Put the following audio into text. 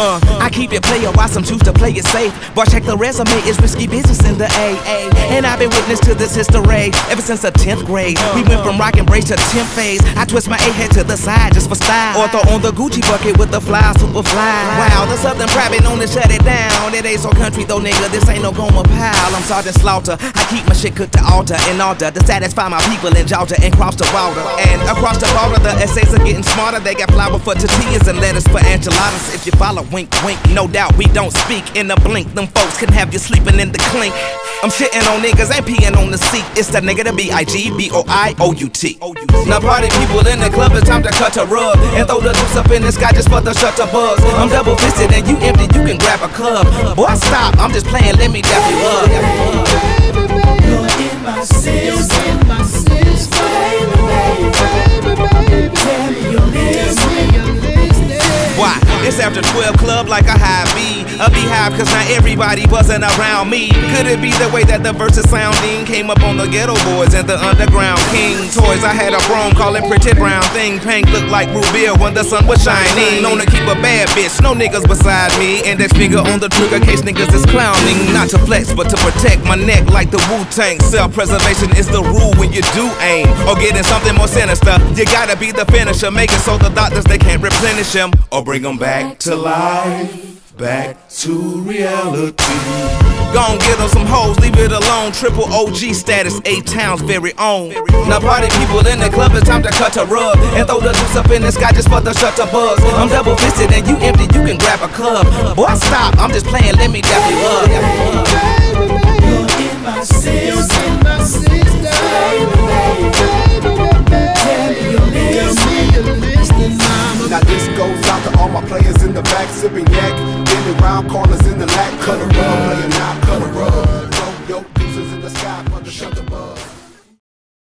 Uh, I keep it player while some choose to play it safe. But check the resume, it's risky business in the AA. And I've been witness to this history ever since the 10th grade. We went from rock and brace to 10th phase. I twist my A head to the side just for style. Or throw on the Gucci bucket with the fly, super fly. Wow, the Southern private known to shut it down. It ain't so country though, nigga. This ain't no Gomer Pyle. I'm Sergeant Slaughter. I keep my shit cooked to altar in order to satisfy my people in Georgia and cross the water. And across the border, the essays are getting smarter. They got flour for tortillas and lettuce for enchiladas. If you follow, wink, wink. No doubt we don't speak in a blink. Them folks can have you sleeping in the clink. I'm shitting on niggas, ain't peeing on the seat. It's the nigga, the B I G B O I O U T. Now party people in the club, it's time to cut a rug and throw the juice up in the sky just for the shutter buzz. I'm double fisted and you empty, you can grab a club. Boy, stop, I'm just playing, let me dap you up. You're in my system. 12 club like a high B. A beehive cause not everybody wasn't around me. Could it be the way that the verses sounding came up on the Geto Boys and the underground king toys? I had a broom calling pretty brown thing. Pink looked like Rubia when the sun was shining. Known to keep a bad bitch, no niggas beside me. and Index finger on the trigger case niggas is clowning. Not to flex, but to protect my neck like the Wu Tang. Self preservation is the rule when you do aim. Or getting something more sinister. You gotta be the finisher. Make it so the doctors they can't replenish him. Or bring them back to life. Back to reality. Gon' get on some hoes, leave it alone. Triple OG status, eight towns very own. Now party people in the club, it's time to cut a rug and throw the juice up in the sky just for the shutter buzz. I'm double fisted and you empty, you can grab a club. Boy, stop, I'm just playing, let me dap you up. You're in my system. Tell me you're listening. Now this goes out to all my players in the back sipping yak, bending round corners in the 'Lac. Cut her up, playing now, cut her up.